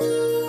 Música